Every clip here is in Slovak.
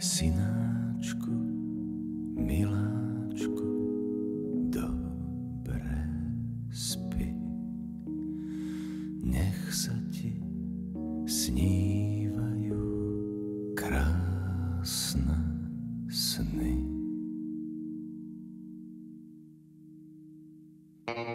Synáčku, miláčku, dobre spí. Nech sa ti snívajú krásne sny.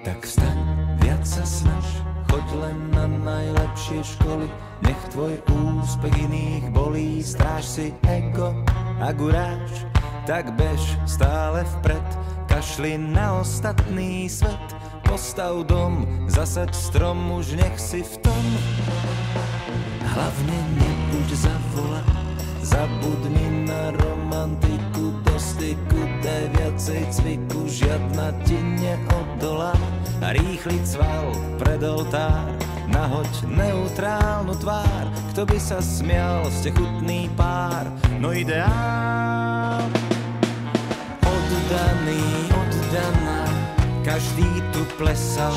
Tak vstaň, viac sa snaž, choď len najlepšie školy, nech tvoj úspech iných bolí, stráž si ego a guráž, tak bež stále vpred, kašli na ostatný svet, postav dom, zasaď strom, už nech si v tom. Hlavne nebuď zavola, zabudni na romantiku, do styku, daj viacej cviku, žiadna ti neodolá. Rýchly cval pred oltár, nahoď neutrálnu tvár, kto by sa smial, ste chutný pár, no ideál. Oddaný, oddaná, každý tu plesal,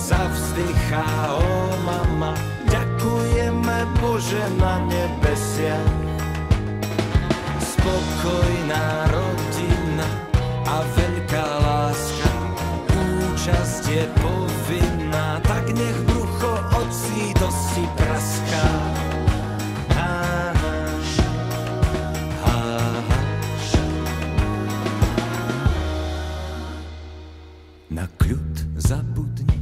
zavzdychá, o mama, ďakujeme Bože na nebesiach. Spokojná rodina a veľká sítosti praská. Na kľud zabudni,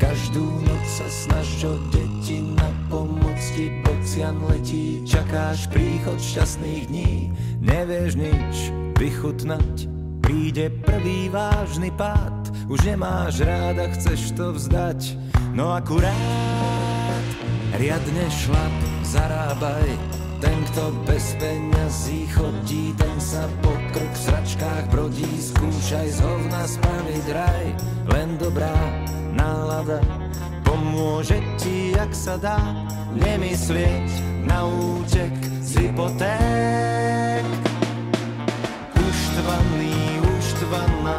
každú noc sa snaž o deti na pomoci bocian letí, čakáš príchod šťastných dní, nevieš nič vychutnať, príde prvý vážny pád, už nemáš ráda, chceš to vzdať, no akurát riadne šlap, zarábaj, ten, kto bez peňazí chodí, ten sa po krk v sračkách brodí. Skúšaj z hovna spraviť raj, len dobrá nálada pomôže ti, jak sa dá. Nemyslieť na útek z hypoték. Uštvaný, uštvaná,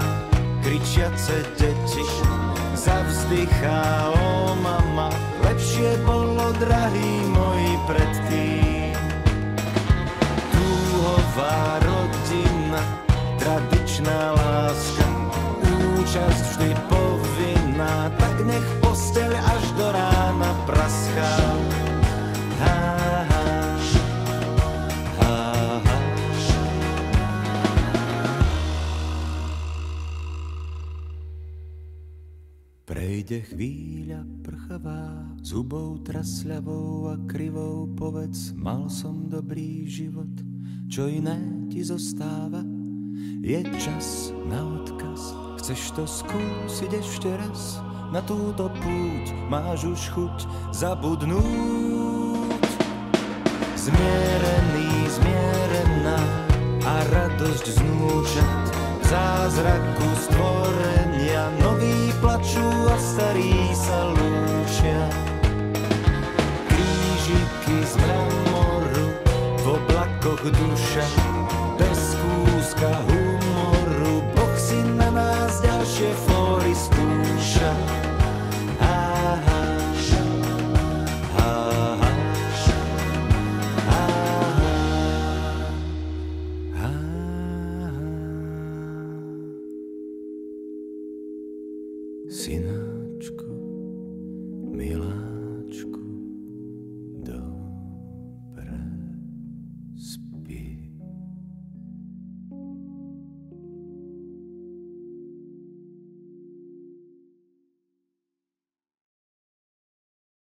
kričiace deti zavzdychá, o mama, lepšie bolo, drahý môj, predtým. Nová rodina, tradičná Prejde chvíľa prchavá, zubou trasľavou a krivou povedz, mal som dobrý život, čo iné ti zostáva. Je čas na odkaz, chceš to skúsiť ešte raz, na túto púť máš už chuť zabudnúť. Zmierený, zmierená a radosť znúčat, v zázraku stvorenia, noví plačú a starí sa lúčia. Krížiky z mramoru v oblakoch duša, bez kúska húra. 是呢。